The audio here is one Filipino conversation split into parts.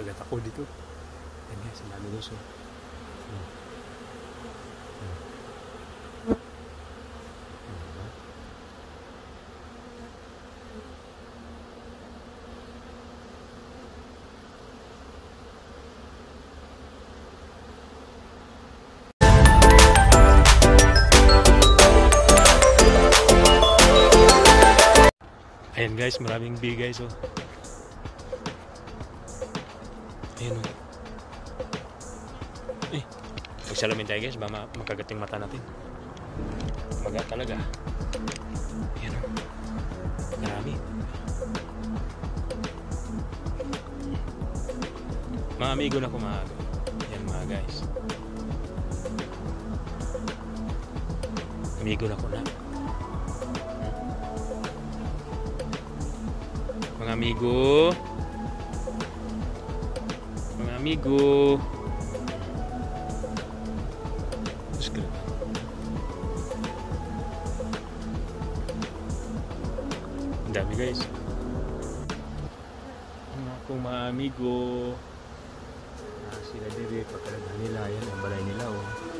kagak takut itu ini ya, sendal musuh ya. hmm. Hmm. Ayan guys, maraming bigay guys oh. Ayan oh. Eh, magsalamin tayo guys, ba ma- makagating mata natin. Maga talaga. Ayan oh. Marami. Mga amigo na kumaga. Ayan mga guys. Amigo na ko na. Mga amigo. Mga amigo. Ko. Ang dami guys. Akong mga amigo. Ah, sila diri pagkalaghan nila. Yan ang balay nila oh.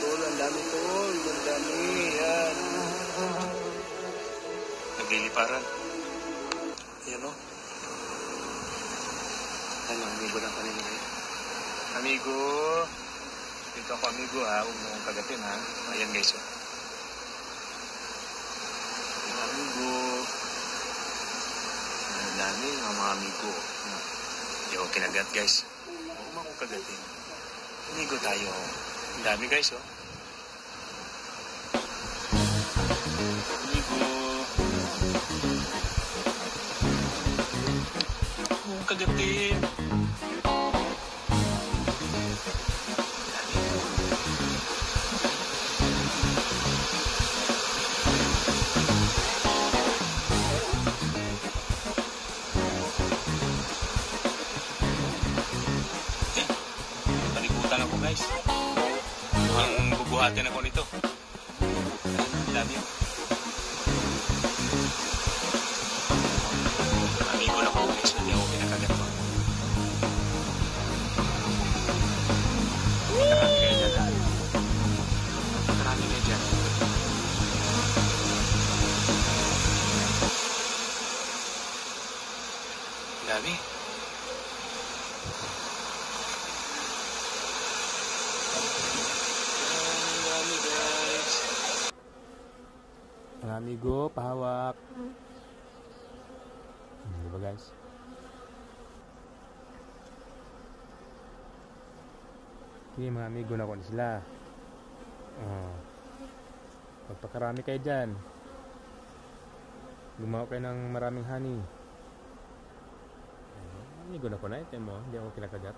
Yan tol, ang dami tol, ang dami, yan. Nagliliparan. Ayan o. Ano, amigo lang kanina ngayon. Amigo. Dito ako amigo ha. Huwag mo akong kagatin ha. Ayan guys o. Mga amigo. Ang dami mga mga amigo. Hindi ako kinagat guys. Huwag mo akong kagatin. Amigo tayo. Ang dami guys oh. Amigo. Huwag kagatin. Ako guys. ah, A mí, bueno. David. Mga amigo, pahawak. Hmm, di ba guys? Sige mga amigo na ko sila. Oh. Magpakarami kayo dyan. Gumawa kayo ng maraming honey. Amigo na ko na ito mo. Hindi ako kinakagat.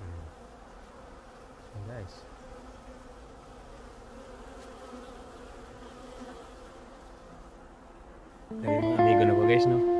Hmm. Ayan, guys. Ayun, mga amigo na ko guys no.